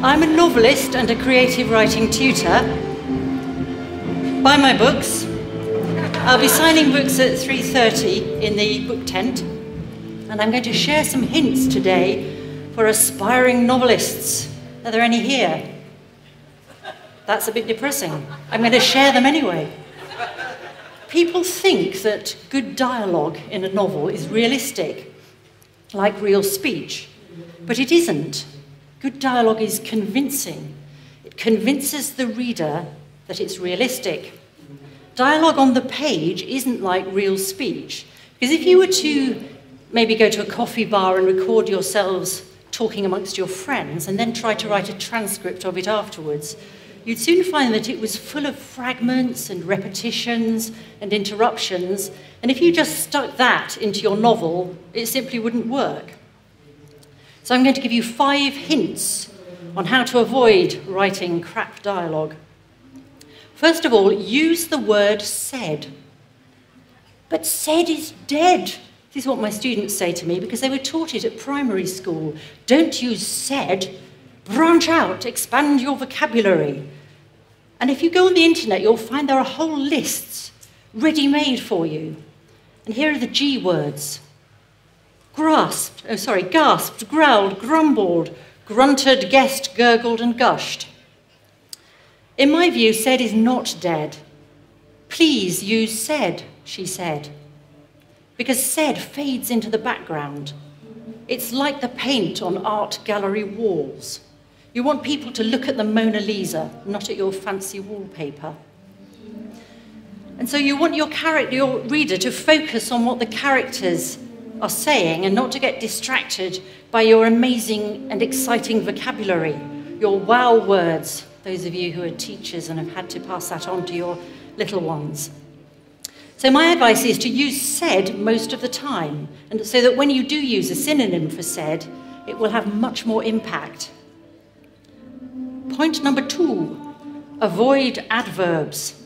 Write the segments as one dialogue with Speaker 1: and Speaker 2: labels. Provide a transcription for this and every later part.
Speaker 1: I'm a novelist and a creative writing tutor. Buy my books. I'll be signing books at 3.30 in the book tent. And I'm going to share some hints today for aspiring novelists. Are there any here? That's a bit depressing. I'm going to share them anyway. People think that good dialogue in a novel is realistic, like real speech, but it isn't. Good dialogue is convincing. It convinces the reader that it's realistic. Dialogue on the page isn't like real speech, because if you were to maybe go to a coffee bar and record yourselves talking amongst your friends and then try to write a transcript of it afterwards, you'd soon find that it was full of fragments and repetitions and interruptions. And if you just stuck that into your novel, it simply wouldn't work. So I'm going to give you five hints on how to avoid writing crap dialogue. First of all, use the word said. But said is dead. This is what my students say to me because they were taught it at primary school. Don't use said. Branch out, expand your vocabulary. And if you go on the internet, you'll find there are whole lists ready made for you. And here are the G words grasped, oh sorry, gasped, growled, grumbled, grunted, guessed, gurgled, and gushed. In my view, said is not dead. Please use said, she said, because said fades into the background. It's like the paint on art gallery walls. You want people to look at the Mona Lisa, not at your fancy wallpaper. And so you want your, character, your reader to focus on what the characters are saying and not to get distracted by your amazing and exciting vocabulary, your wow words, those of you who are teachers and have had to pass that on to your little ones. So my advice is to use said most of the time, and so that when you do use a synonym for said, it will have much more impact. Point number two, avoid adverbs.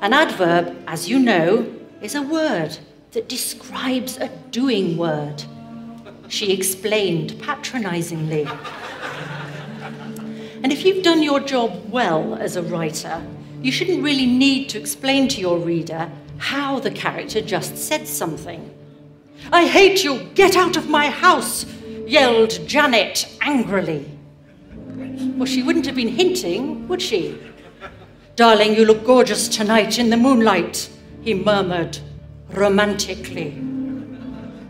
Speaker 1: An adverb, as you know, is a word that describes a doing word. She explained patronizingly. and if you've done your job well as a writer, you shouldn't really need to explain to your reader how the character just said something. I hate you! Get out of my house! yelled Janet angrily. Well, she wouldn't have been hinting, would she? Darling, you look gorgeous tonight in the moonlight, he murmured romantically.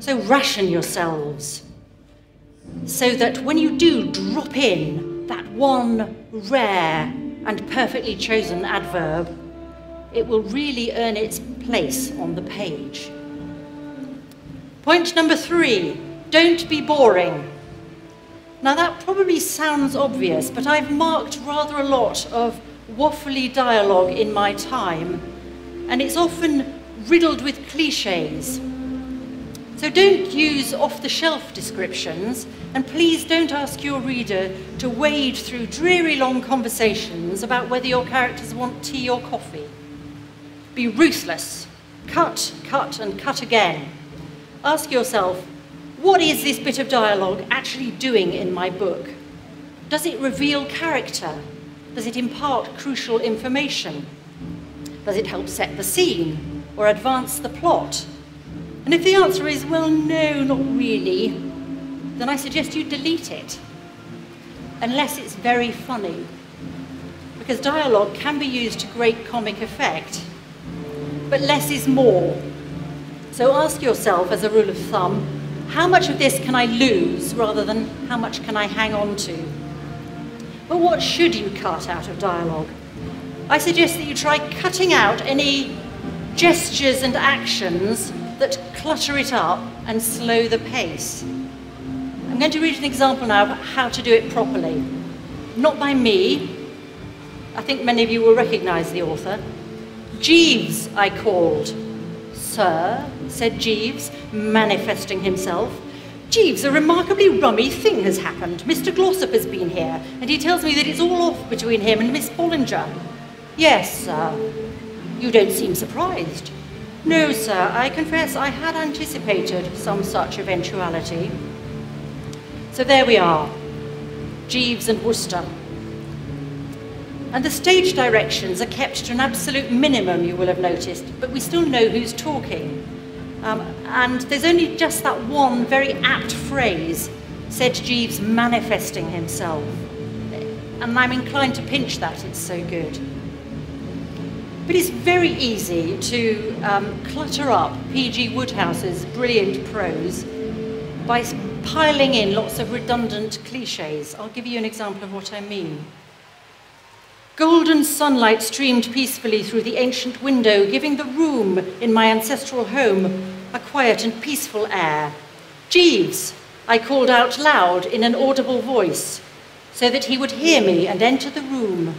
Speaker 1: So ration yourselves so that when you do drop in that one rare and perfectly chosen adverb, it will really earn its place on the page. Point number three, don't be boring. Now that probably sounds obvious, but I've marked rather a lot of waffly dialogue in my time, and it's often riddled with cliches. So don't use off the shelf descriptions, and please don't ask your reader to wade through dreary long conversations about whether your characters want tea or coffee. Be ruthless. Cut, cut, and cut again. Ask yourself, what is this bit of dialogue actually doing in my book? Does it reveal character? Does it impart crucial information? Does it help set the scene? Or advance the plot? And if the answer is, well, no, not really, then I suggest you delete it, unless it's very funny. Because dialogue can be used to great comic effect, but less is more. So ask yourself, as a rule of thumb, how much of this can I lose rather than how much can I hang on to? But what should you cut out of dialogue? I suggest that you try cutting out any gestures and actions that clutter it up and slow the pace. I'm going to read an example now of how to do it properly. Not by me. I think many of you will recognize the author. Jeeves, I called. Sir, said Jeeves, manifesting himself. Jeeves, a remarkably rummy thing has happened. Mr. Glossop has been here, and he tells me that it's all off between him and Miss Bellinger. Yes, sir, you don't seem surprised. No, sir, I confess I had anticipated some such eventuality. So there we are. Jeeves and Wooster. And the stage directions are kept to an absolute minimum, you will have noticed, but we still know who's talking. Um, and there's only just that one very apt phrase, said Jeeves manifesting himself. And I'm inclined to pinch that, it's so good. But it's very easy to um, clutter up P.G. Wodehouse's brilliant prose by piling in lots of redundant cliches. I'll give you an example of what I mean. Golden sunlight streamed peacefully through the ancient window, giving the room in my ancestral home a quiet and peaceful air. Jeeves, I called out loud in an audible voice, so that he would hear me and enter the room.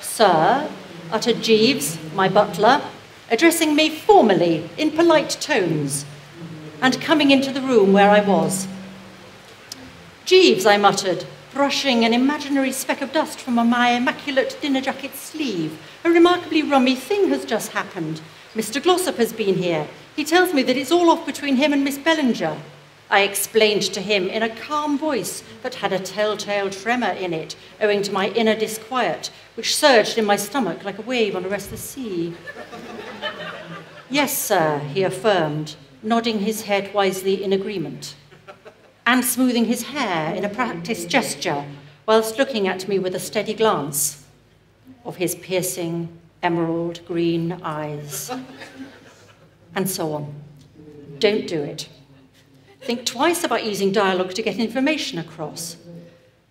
Speaker 1: Sir, uttered Jeeves, my butler, addressing me formally in polite tones, and coming into the room where I was. Jeeves, I muttered, brushing an imaginary speck of dust from my immaculate dinner jacket sleeve. A remarkably rummy thing has just happened. Mr. Glossop has been here. He tells me that it's all off between him and Miss Bellinger. I explained to him in a calm voice that had a telltale tremor in it, owing to my inner disquiet, which surged in my stomach like a wave on a restless sea. yes, sir, he affirmed, nodding his head wisely in agreement and smoothing his hair in a practiced gesture whilst looking at me with a steady glance of his piercing emerald green eyes. And so on. Don't do it. Think twice about using dialogue to get information across.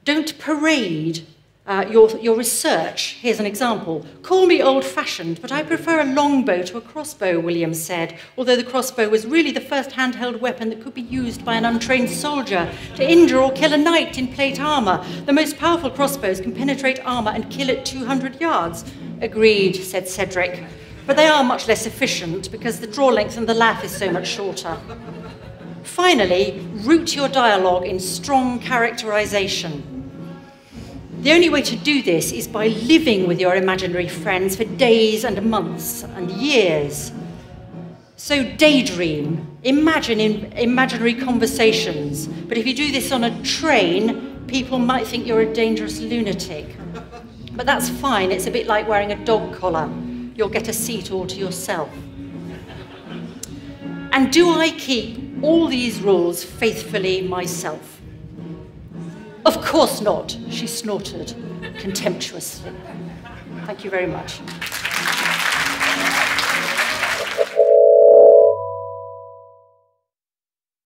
Speaker 1: Don't parade uh, your, your research. Here's an example. Call me old fashioned, but I prefer a longbow to a crossbow, Williams said, although the crossbow was really the first handheld weapon that could be used by an untrained soldier to injure or kill a knight in plate armour. The most powerful crossbows can penetrate armour and kill at 200 yards. Agreed, said Cedric. But they are much less efficient because the draw length and the laugh is so much shorter. Finally, root your dialogue in strong characterization. The only way to do this is by living with your imaginary friends for days and months and years. So daydream, imagine in imaginary conversations. But if you do this on a train, people might think you're a dangerous lunatic. But that's fine, it's a bit like wearing a dog collar. You'll get a seat all to yourself. And do I keep all these rules faithfully myself? Of course not, she snorted contemptuously. Thank you very much.